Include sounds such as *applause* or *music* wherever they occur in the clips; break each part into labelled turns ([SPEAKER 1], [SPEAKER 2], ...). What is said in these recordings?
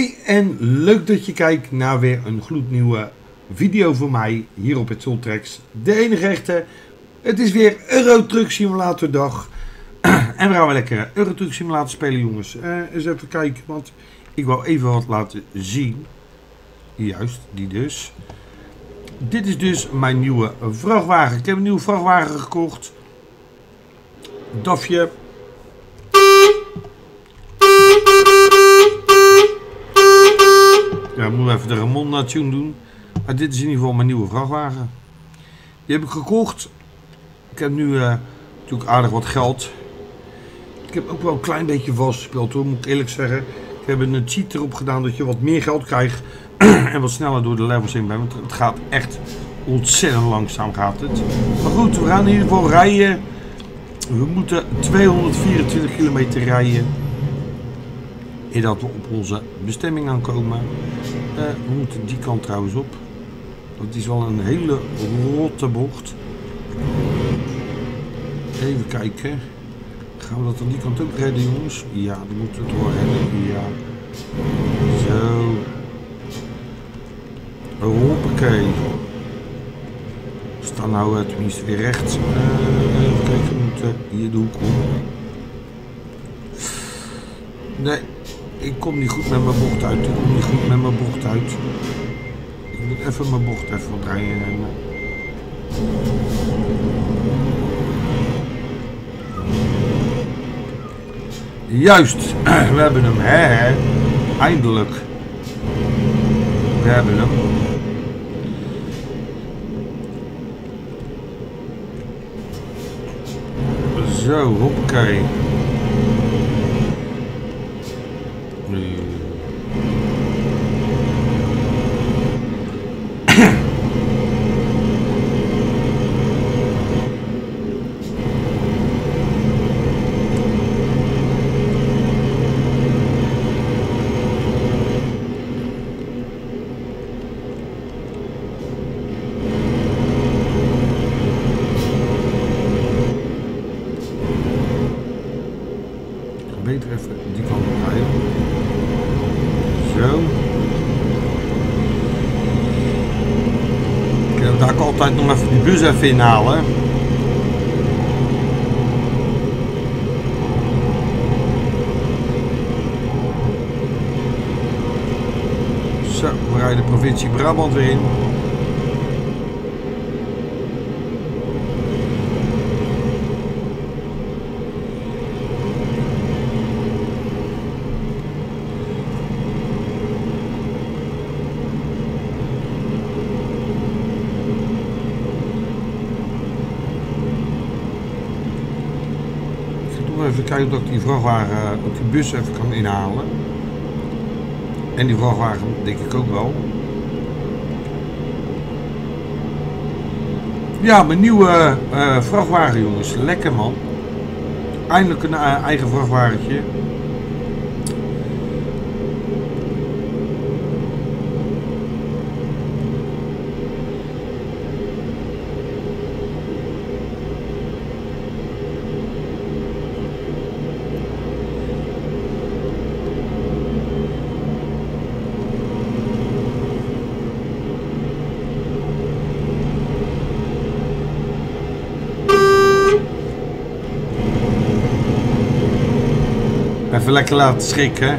[SPEAKER 1] Hey en leuk dat je kijkt naar weer een gloednieuwe video van mij hier op het Soltrex. De enige echte. Het is weer Eurotruck Simulator dag. en we gaan weer lekker Eurotruck Simulator spelen jongens. Eh eens even kijken, want ik wou even wat laten zien. Juist, die dus. Dit is dus mijn nieuwe vrachtwagen. Ik heb een nieuwe vrachtwagen gekocht. Dafje. Ik moet even de Ramon tune doen. Maar dit is in ieder geval mijn nieuwe vrachtwagen. Die heb ik gekocht. Ik heb nu eh, natuurlijk aardig wat geld. Ik heb ook wel een klein beetje vastgespeeld hoor, moet ik eerlijk zeggen. Ik heb een cheat erop gedaan dat je wat meer geld krijgt. *clears throat* en wat sneller door de levels heen bent. Want het gaat echt ontzettend langzaam gaat het. Maar goed, we gaan in ieder geval rijden. We moeten 224 kilometer rijden. En dat we op onze bestemming aankomen. Uh, we moeten die kant trouwens op. Dat is wel een hele rotte bocht. Even kijken. Gaan we dat aan die kant ook redden jongens? Ja, die moeten we het wel redden. Ja. Zo. Hoppakee. Staan nou uh, tenminste weer recht. Uh, even kijken, we moeten hier de hoek. Nee, ik kom niet goed met mijn bocht uit. Ik kom niet goed met mijn bocht uit. Ik moet even mijn bocht even draaien. En, Juist, *clears throat* we hebben hem, hè. Eindelijk. We hebben hem. Zo, hoppakee. beter even die kant op rijden. Zo. Altijd nog even die bus even inhalen. Zo, we rijden de provincie Brabant weer in. Kijken dat ik die vrachtwagen, dat die bus even kan inhalen. En die vrachtwagen denk ik ook wel. Ja, mijn nieuwe uh, vrachtwagen jongens, lekker man. Eindelijk een eigen vrachtwagentje. Even lekker laten schrikken. *clears throat*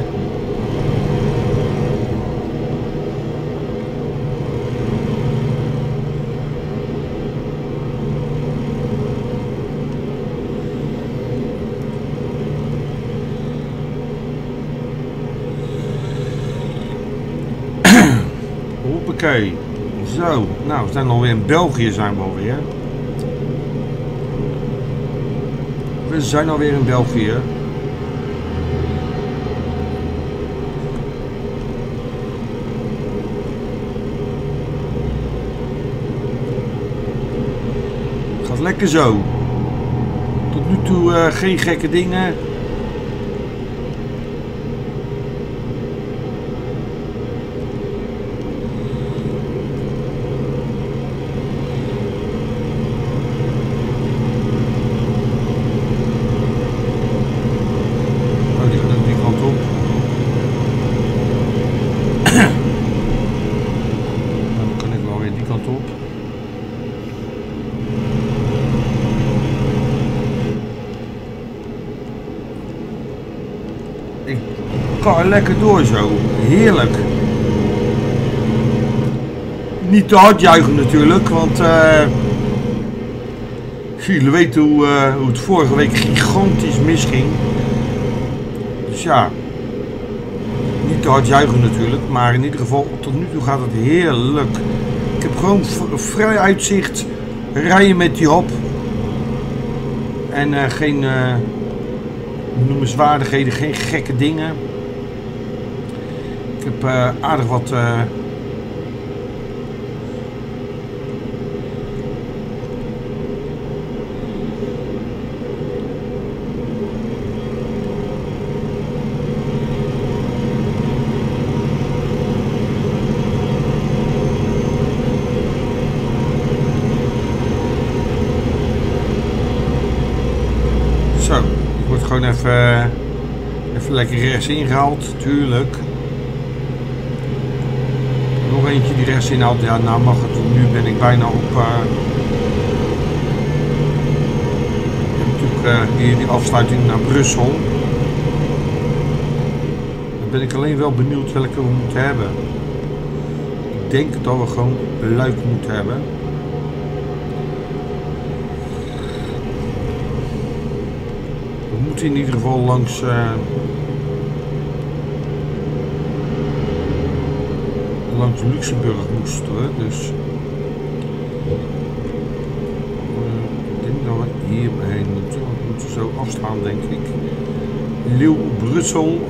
[SPEAKER 1] Hoppakee. Zo, nou we zijn alweer in België zijn we alweer. We zijn alweer in België. Lekker zo. Tot nu toe uh, geen gekke dingen. Oh, die gaat ook die kant op. lekker door zo. Heerlijk. Niet te hard juichen natuurlijk, want uh, jullie weten hoe, uh, hoe het vorige week gigantisch misging. Dus ja, niet te hard juichen natuurlijk, maar in ieder geval tot nu toe gaat het heerlijk. Ik heb gewoon vrij uitzicht, rijden met die hop. En uh, geen noemenswaardigheden, geen gekke dingen. Ik heb uh, aardig wat even, even lekker rechts ingehaald, tuurlijk. Eentje die rechts inhaalt, ja nou mag het, nu ben ik bijna op... Uh, natuurlijk uh, die, die afsluiting naar Brussel. Dan ben ik alleen wel benieuwd welke we moeten hebben. Ik denk dat we gewoon luik moeten hebben. in ieder geval langs... Uh, langs Luxemburg moesten we, dus... Uh, ik denk dat we hierheen moeten. We moeten zo afstaan, denk ik. Leeuw, Brussel.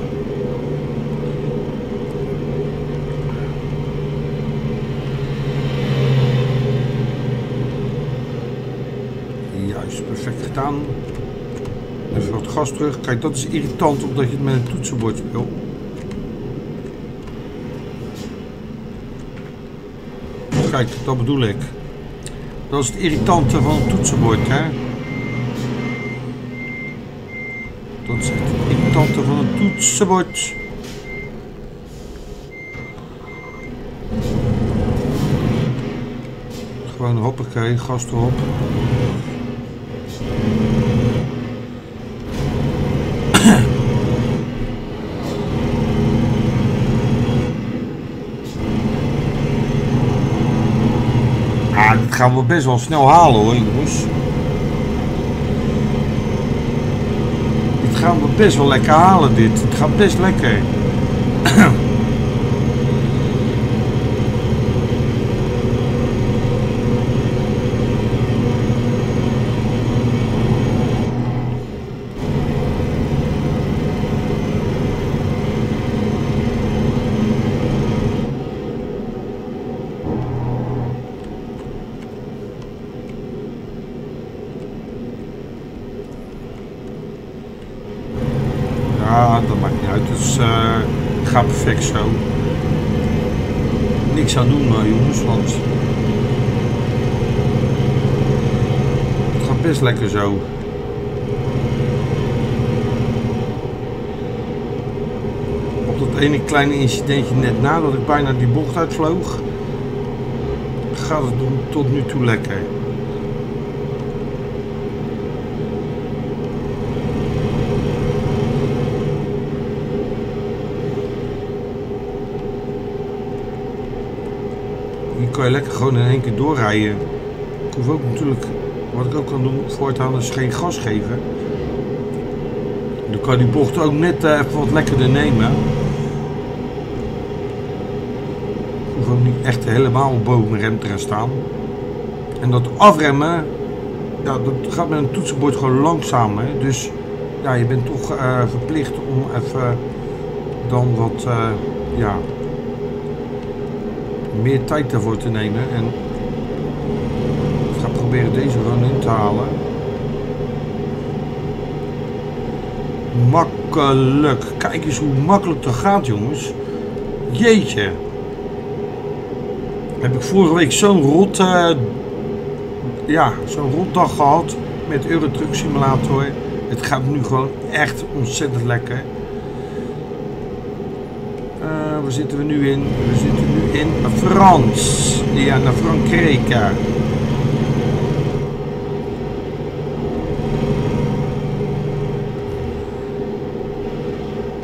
[SPEAKER 1] Juist, perfect gedaan. Even wat gas terug. Kijk, dat is irritant omdat je het met een toetsenbord speelt. Kijk, dat bedoel ik. Dat is het irritante van een toetsenbord, hè. Dat is het irritante van een toetsenbord. Gewoon hoppakee, gas erop. Gaan we best wel snel halen hoor jongens. Dit gaan we best wel lekker halen dit. Het gaat best lekker. perfect zo. Niks aan doen maar jongens, want het gaat best lekker zo. Op dat ene kleine incidentje net nadat ik bijna die bocht uitvloog, gaat het tot nu toe lekker. kan je lekker gewoon in één keer doorrijden. Ik hoef ook natuurlijk, wat ik ook kan doen, voortaan is geen gas geven. Dan kan die bocht ook net uh, even wat lekkerder nemen. Ook niet echt helemaal boven gaan staan. En dat afremmen, ja, dat gaat met een toetsenbord gewoon langzaam. Hè? Dus ja, je bent toch uh, verplicht om even dan wat, uh, ja, meer tijd daarvoor te nemen. En ik ga proberen deze gewoon in te halen. Makkelijk. Kijk eens hoe makkelijk dat gaat, jongens. Jeetje. Heb ik vorige week zo'n rot... Uh, ja, zo'n rotdag gehad met Eurotruck Simulator. Het gaat nu gewoon echt ontzettend lekker. Uh, waar zitten we nu in? We zitten nu in Frans. Ja, naar Frankrijk.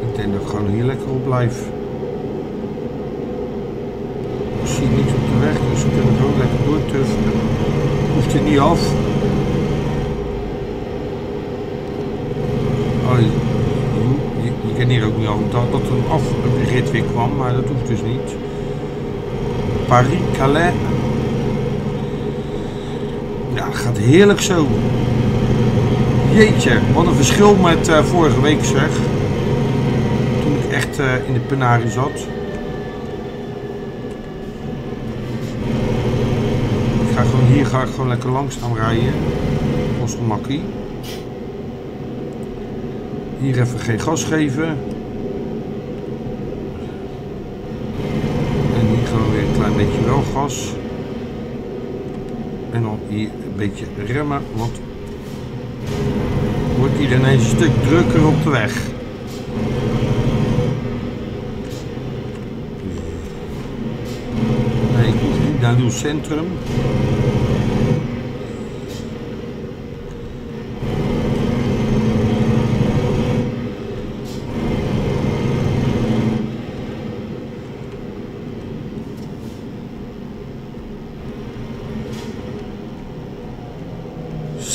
[SPEAKER 1] Ik denk dat ik gewoon hier lekker op blijf. Ik zie niets op de weg, dus we kunnen gewoon lekker doortuffen. Hoeft er niet af. Oh, je, je, je kan hier ook niet af. Dat, dat een afrit weer kwam, maar dat hoeft dus niet. Paris-Calais. Ja, gaat heerlijk zo. Jeetje, wat een verschil met uh, vorige week zeg. Toen ik echt uh, in de penarie zat. Ik ga gewoon hier ga ik gewoon lekker langs gaan rijden. Ons gemakkie. Hier even geen gas geven. En hier gewoon weer een klein beetje wel gas. En dan hier een beetje remmen, want wordt hier ineens een stuk drukker op de weg. Nee, ik hoef niet naar het centrum.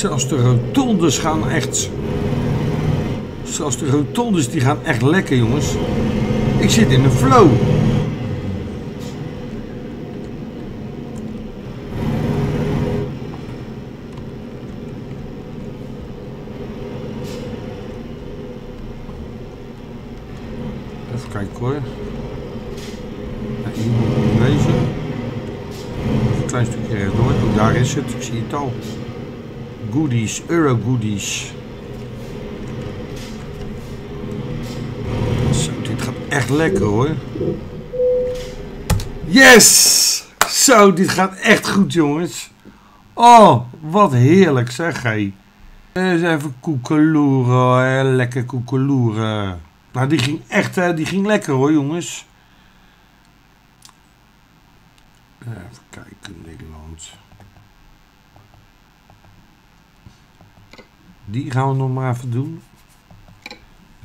[SPEAKER 1] Zelfs de rotondes gaan echt... Zelfs de rotondes die gaan echt lekker jongens. Ik zit in een flow. Even kijken hoor. Hier moet ik. Even een klein stukje rechtdoor. Daar is het. Ik zie het al goodies, euro goodies. Zo, dit gaat echt lekker hoor. Yes! Zo, dit gaat echt goed jongens. Oh, wat heerlijk zeg hé. Even koekeloeren, lekker koekeloeren. Nou, die ging echt, die ging lekker hoor jongens. Even kijken, Nederland. Die gaan we nog maar even doen.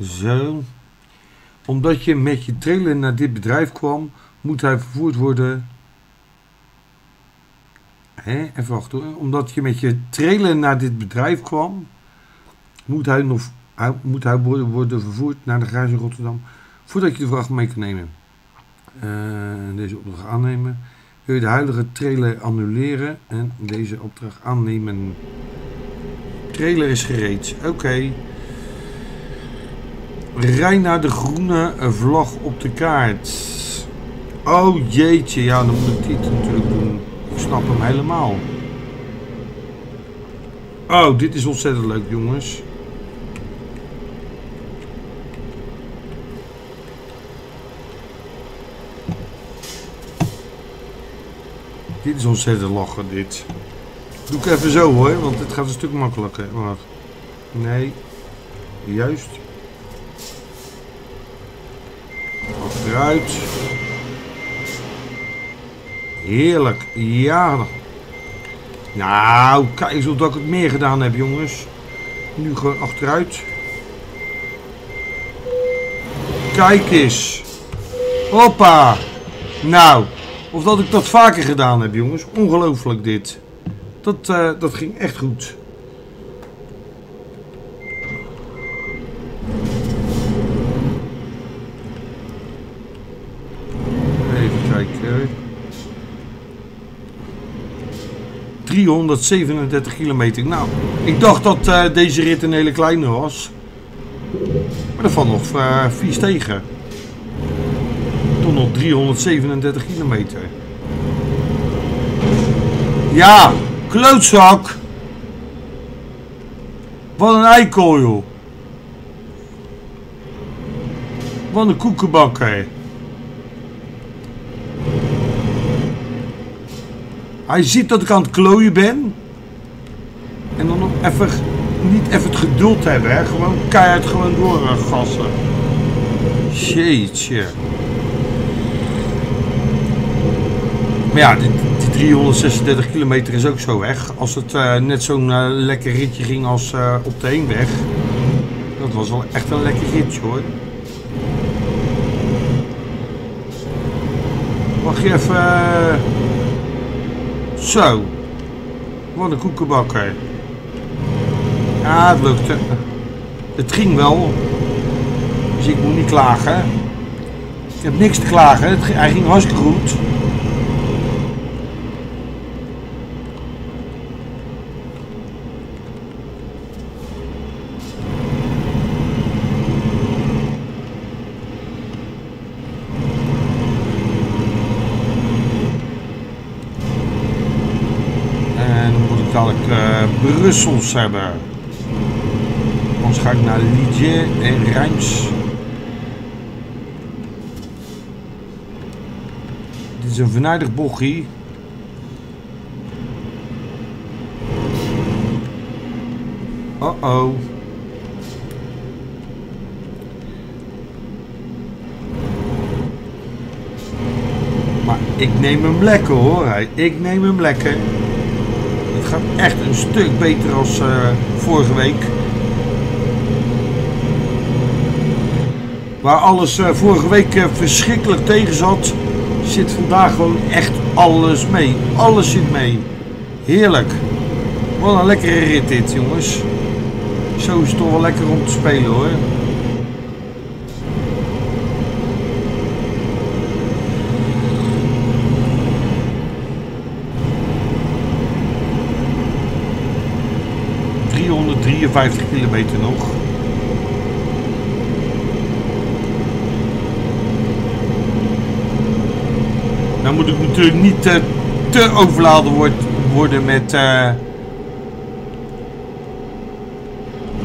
[SPEAKER 1] Zo. Omdat je met je trailer naar dit bedrijf kwam, moet hij vervoerd worden. Hè? Even wachten hoor. Omdat je met je trailer naar dit bedrijf kwam, moet hij, nog, moet hij worden, vervoerd naar de garage Rotterdam. Voordat je de vracht mee kan nemen. Uh, deze opdracht aannemen. Wil je de huidige trailer annuleren en deze opdracht aannemen trailer is gereed. Oké. Okay. Rij naar de groene vlag op de kaart. Oh jeetje, ja dan moet ik dit natuurlijk doen. Ik snap hem helemaal. Oh, dit is ontzettend leuk jongens. Dit is ontzettend lachen dit. Doe ik even zo hoor, want het gaat een stuk makkelijker. Wacht. Nee. Juist. Achteruit. Heerlijk. Ja. Nou, kijk eens dat ik het meer gedaan heb, jongens. Nu gewoon achteruit. Kijk eens. Hoppa. Nou, of dat ik dat vaker gedaan heb, jongens. Ongelooflijk dit. Dat, uh, dat ging echt goed. Even kijken. 337 kilometer. Nou, ik dacht dat uh, deze rit een hele kleine was. Maar er valt nog uh, vier stegen. Toch nog 337 kilometer. Ja, Klootzak! Wat een eikel, joh. Wat een koekenbakker. Hij ziet dat ik aan het klooien ben. En dan nog even, niet even het geduld hebben, hè. Gewoon keihard gewoon doorgassen. Jeetje. Maar ja, dit, 336 kilometer is ook zo weg. Als het eh, net zo'n eh, lekker ritje ging als eh, op de heenweg. Dat was wel echt een lekker ritje hoor. Wacht je even. Zo. Wat een koekenbakker. Ja, het lukte. Het ging wel. Dus ik moet niet klagen. Ik heb niks te klagen. Hij ging hartstikke goed. Brussels hebben. Anders ga ik naar Ligier en Reims. Dit is een venijnig bochie. Oh oh. Maar ik neem hem lekker hoor. Ik neem hem lekker. Gaat echt een stuk beter als eh, vorige week. Waar alles eh, vorige week eh, verschrikkelijk tegen zat, zit vandaag gewoon echt alles mee. Alles zit mee. Heerlijk. Wat een lekkere rit dit, jongens. Zo is het toch wel lekker om te spelen hoor. ...353 kilometer nog. Nou moet ik natuurlijk niet eh, te overladen word- worden met... eh,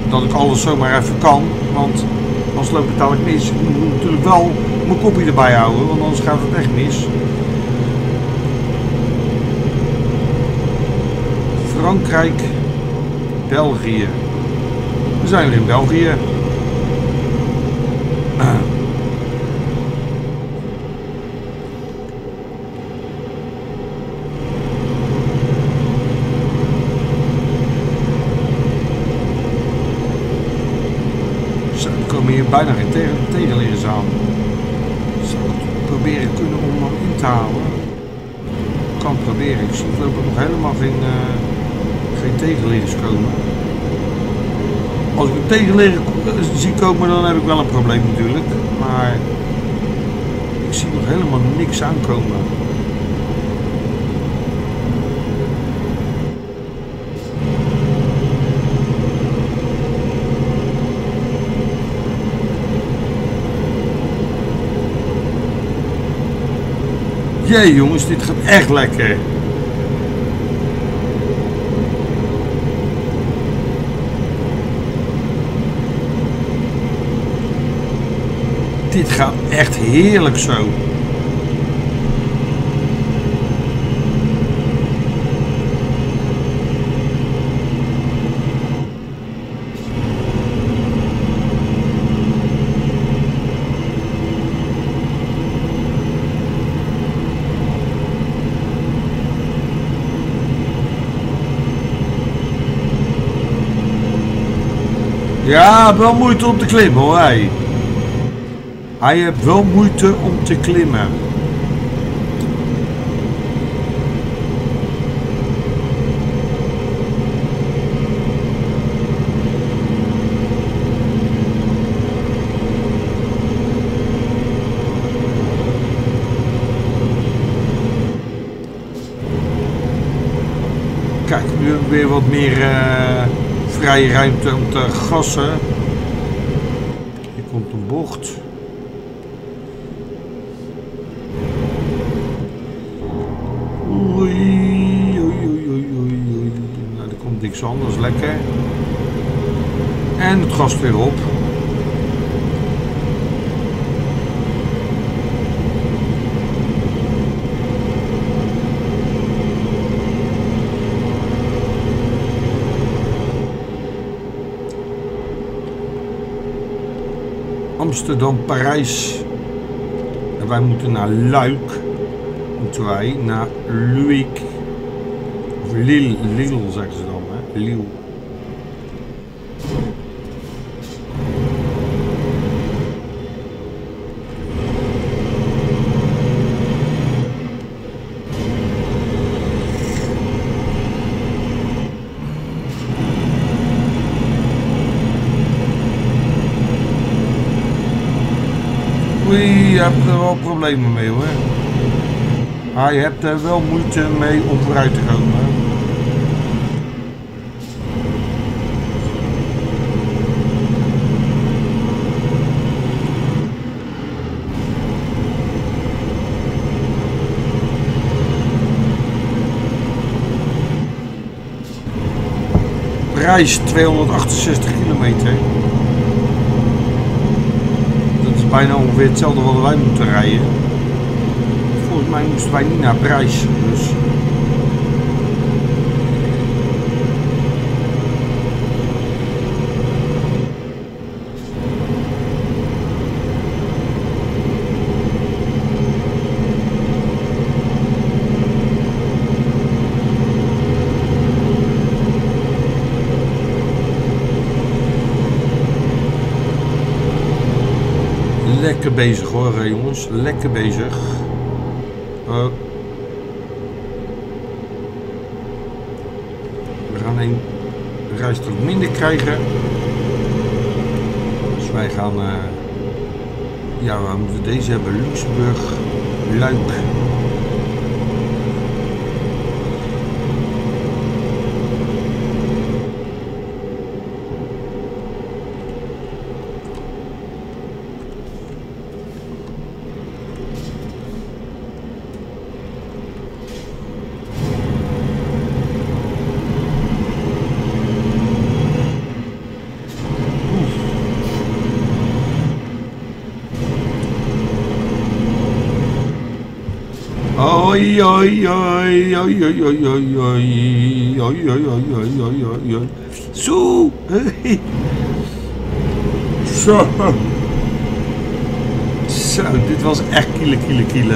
[SPEAKER 1] dat ik alles zomaar even kan. Want anders loopt het dadelijk mis. Ik moet natuurlijk wel mijn kopje erbij houden, want anders gaat het echt mis. Frankrijk, België. We zijn weer in België. Er komen hier bijna geen tegen, tegenliggers aan. Zou ik proberen kunnen om hem in te halen? Kan proberen. Ik zie voorlopig nog helemaal geen, eh, geen komen. Als ik een tegenligger eh, zie komen, dan heb ik wel een probleem natuurlijk. Maar ik zie nog helemaal niks aankomen. Jee jongens, dit gaat echt lekker. Dit gaat echt heerlijk zo. Ja, wel moeite om te klimmen hoor. Hij, hij heeft wel moeite om te klimmen. Kijk, nu hebben we weer wat meer eh, vrije ruimte om te gassen. Hier komt een bocht. Niks anders, lekker. En het gas weer op. Amsterdam, Parijs. En wij moeten naar Luik. Moeten wij naar Luik. Lille, Lille zeggen ze dan, blue. Oei, je hebt er wel problemen mee hoor. Maar je hebt er wel moeite mee om vooruit te komen. Reis 268 kilometer. Dat is bijna ongeveer hetzelfde wat wij moeten rijden. Volgens mij moesten wij niet naar Prijs. Dus. Lekker bezig hoor eh, jongens, lekker bezig. Oh. We gaan een rijstrook minder krijgen. Dus wij gaan, uh, ja we deze hebben, Luxemburg, Luik. Zo. Zo, dit was echt kiele, kiele, kiele.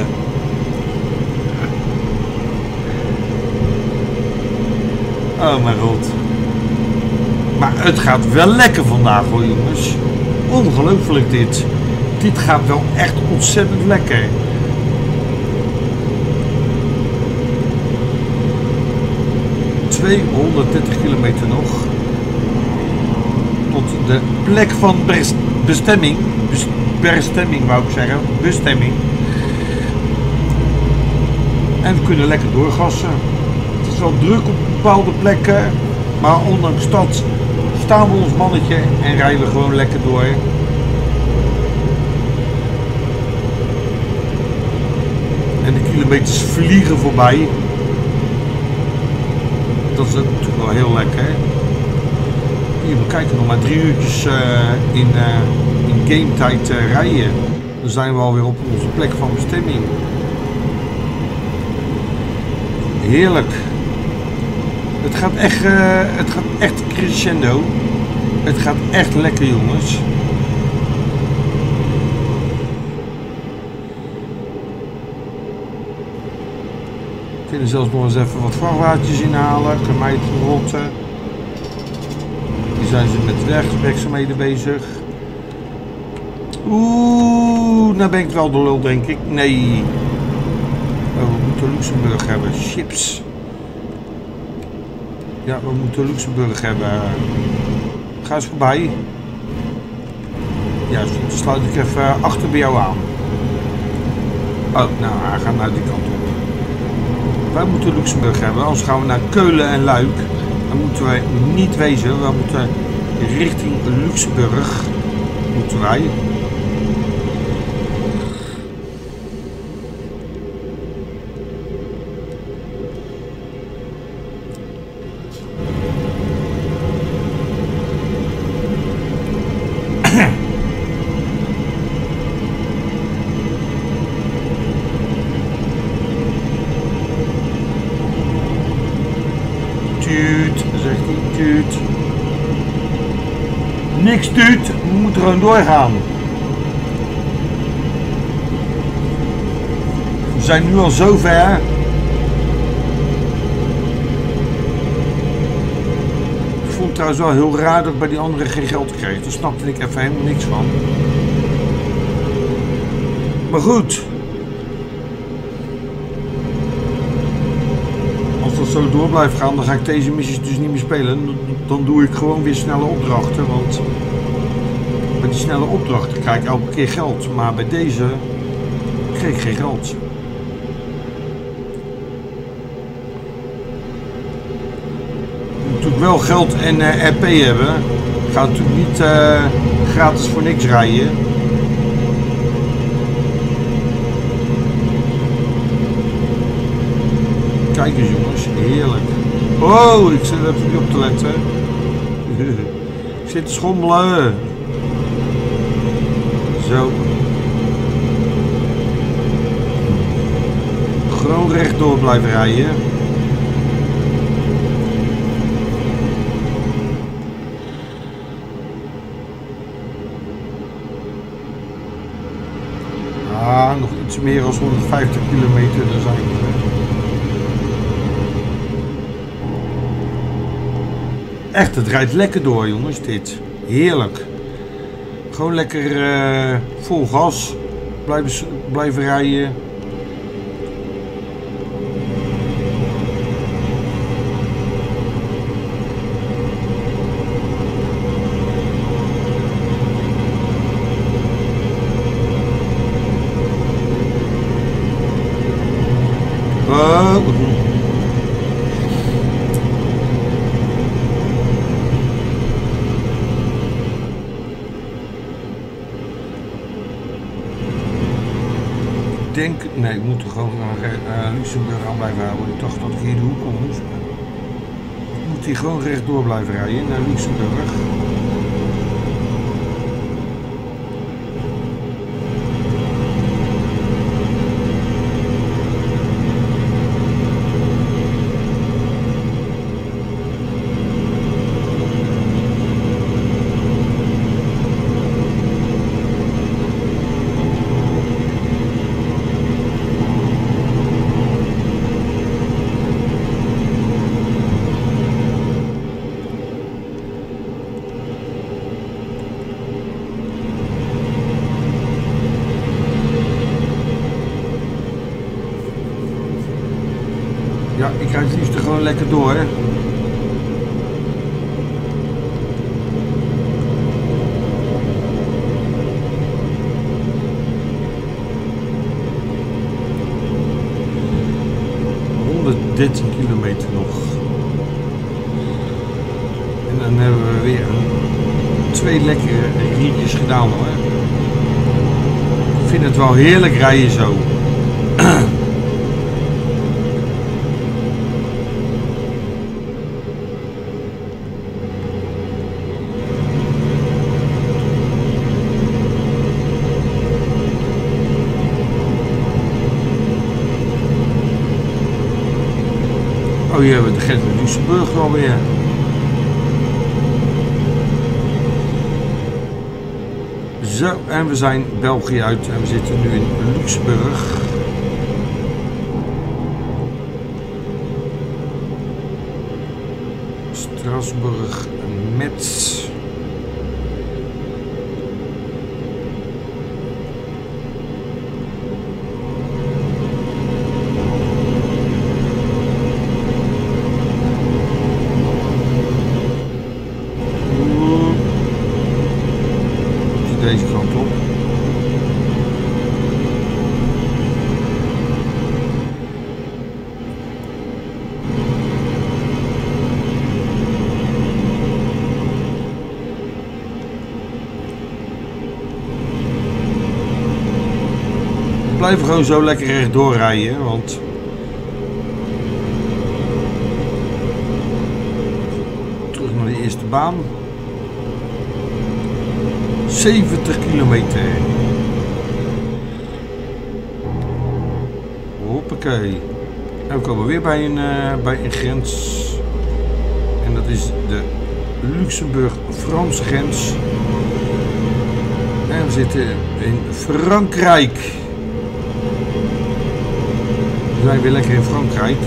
[SPEAKER 1] Oh mijn god. Maar het gaat wel lekker vandaag hoor jongens. Ongelooflijk dit. Dit gaat wel echt ontzettend lekker. ...230 kilometer nog... ...tot de plek van bestemming... ...bestemming wou ik zeggen... ...bestemming... ...en we kunnen lekker doorgassen. Het is wel druk op bepaalde plekken... ...maar ondanks dat... ...staan we ons mannetje en rijden we gewoon lekker door... En de kilometers vliegen voorbij dat is natuurlijk wel heel lekker. Hier, we kijken nog maar drie uurtjes uh, in, uh, in game tijd uh, rijden. Dan zijn we alweer op onze plek van bestemming. Heerlijk. Het gaat echt, het gaat echt crescendo. Het gaat echt lekker jongens. Kunnen zelfs nog eens even wat vrachtwagens inhalen. Rotten. Die zijn ze met wegwerkzaamheden bezig. Oeh, nou ben ik wel de lul denk ik. Nee. Oh, we moeten Luxemburg hebben. Chips. Ja, we moeten Luxemburg hebben. Ga eens voorbij. Ja, dan sluit ik even achter bij jou aan. Oh, nou, hij gaat naar die kant. Wij moeten Luxemburg hebben, anders gaan we naar Keulen en Luik. Dan moeten wij niet wezen, we moeten richting Luxemburg. Moeten wij. We zijn nu al zo ver. Ik vond trouwens wel heel raar dat ik bij die anderen geen geld kreeg. Daar snapte ik even helemaal niks van. Maar goed. Als dat zo door blijft gaan, dan ga ik deze missies dus niet meer spelen. Dan doe ik gewoon weer snelle opdrachten, want bij die snelle opdrachten krijg ik elke keer geld. Maar bij deze kreeg ik geen geld. Moet natuurlijk wel geld en eh, RP hebben. Ik ga natuurlijk niet eh, gratis voor niks rijden. Kijk eens jongens, heerlijk. Oh, ik zit even op te letten. *laughs* ik zit te schommelen. Zo. Gewoon rechtdoor blijven rijden. Ah, nog iets meer dan 150 kilometer, daar zijn. Echt, het rijdt lekker door, jongens, dit. Heerlijk. Gewoon lekker eh, vol gas blijven, blijven rijden. Luxemburg aan blijven houden. Ik dacht dat ik hier de hoek om moest. Moet hier gewoon rechtdoor blijven rijden naar Luxemburg. Gewoon lekker door. ...113 kilometer nog. En dan hebben we weer twee lekkere rietjes gedaan hoor. Ik vind het wel heerlijk rijden zo. Oh, hier hebben we de grens met Luxemburg alweer. Zo, en we zijn België uit en we zitten nu in Luxemburg. Strasbourg, Metz. Blijf gewoon zo lekker rechtdoor rijden, want terug naar de eerste baan. 70 kilometer. Hoppakee. En we komen weer bij een, uh, bij een grens. En dat is de Luxemburg-Franse grens. En we zitten in Frankrijk. We zijn weer lekker in Frankrijk.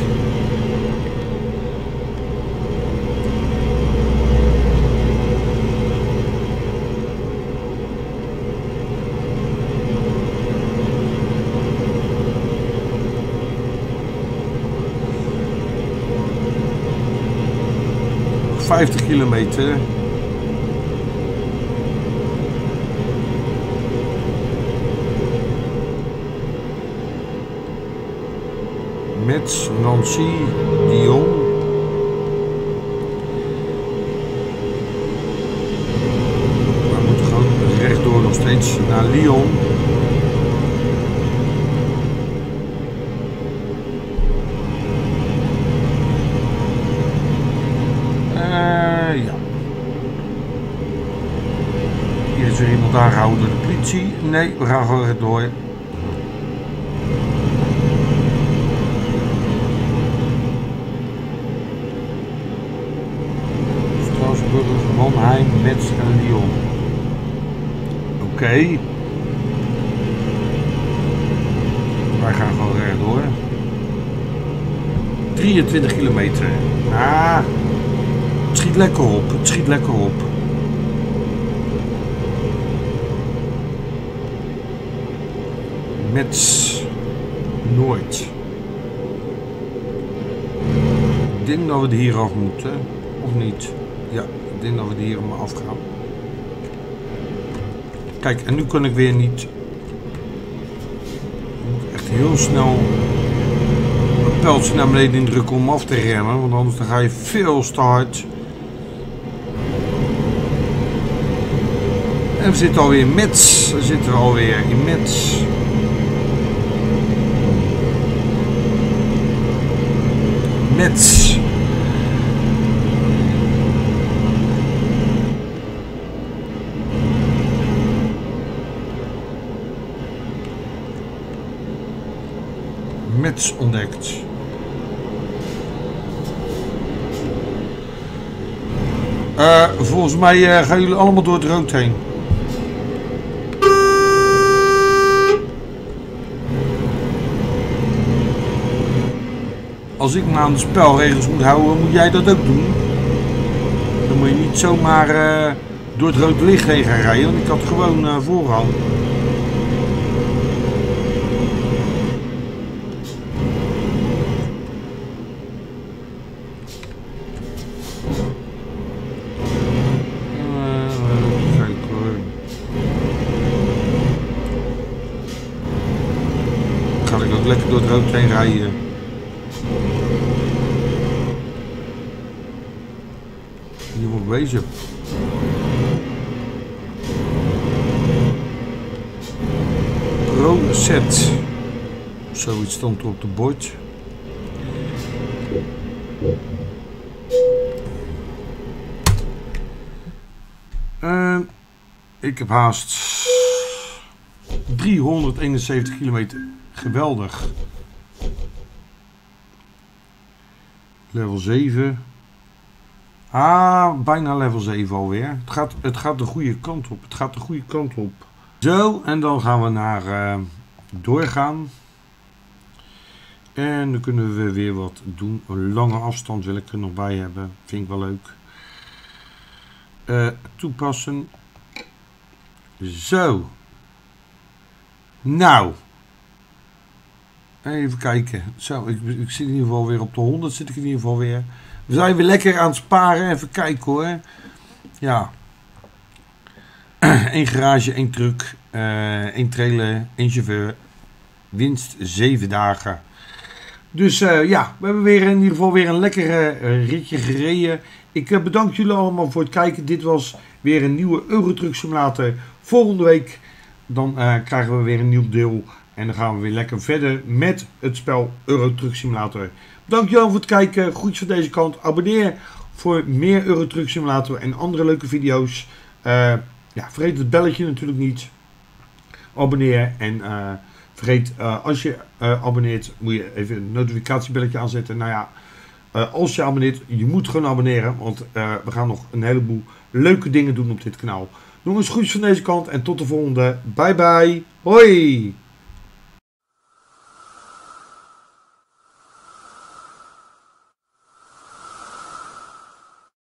[SPEAKER 1] 50 kilometer. Nancy, Dion. We moeten gewoon rechtdoor nog steeds naar Lyon. Eh, ja. Hier is er iemand aangehouden door de politie. Nee, we gaan gewoon rechtdoor. Strasbourg, Mannheim, Metz en Lyon. Oké. Wij gaan gewoon rechtdoor. 23 kilometer. Ah, het schiet lekker op. Het schiet lekker op. Metz Noord. Ik denk dat we er hier af moeten. Of niet? Ja, ik denk dat we er hier maar afgaan. Kijk, en nu kan ik weer niet... Echt heel snel mijn pijltje naar beneden indrukken om af te remmen. Want anders dan ga je veel hard. En we zitten alweer in Metz. We zitten alweer in Metz. Metz. Metz ontdekt. Eh, volgens mij eh, gaan jullie allemaal door het rood heen. Als ik me aan de spelregels moet houden, moet jij dat ook doen. Dan moet je niet zomaar eh, door het rode licht heen gaan rijden, want ik had gewoon voorrang. Eh, kijk hoor. Ga ik ook lekker door het rood heen rijden. Hier moet wezen. Pro set. Zoiets stond er op de bord. Eh, ik heb haast 371 kilometer. Geweldig. Level 7. Ah, bijna level 7 alweer. Het gaat, het gaat de goede kant op. Het gaat de goede kant op. Zo, en dan gaan we naar eh, doorgaan. En dan kunnen we weer wat doen. Een lange afstand wil ik er nog bij hebben. Vind ik wel leuk. Eh, toepassen. Zo. Nou. Even kijken. Zo, ik, ik zit in ieder geval weer op de 100. Zit ik in ieder geval weer. We zijn weer lekker aan het sparen. Even kijken hoor. Ja. *clears throat* Eén garage, één truck, eh, één trailer, één chauffeur. Winst 7 dagen. Dus eh, ja, we hebben weer in ieder geval weer een lekker eh, ritje gereden. Ik bedank jullie allemaal voor het kijken. Dit was weer een nieuwe Eurotruck Simulator. Volgende week dan krijgen we weer een nieuw deel. En dan gaan we weer lekker verder met het spel Eurotruck Simulator. Dankjewel voor het kijken. Groetjes van deze kant. Abonneer voor meer Eurotruck Simulator en andere leuke video's. Eh, ja, vergeet het belletje natuurlijk niet. Abonneer en eh, vergeet eh, als je abonneert moet je even een notificatiebelletje aanzetten. Nou ja, als je abonneert, je moet gewoon abonneren. Want we gaan nog een heleboel leuke dingen doen op dit kanaal. Nog eens groetjes van deze kant en tot de volgende. Bye bye. Hoi.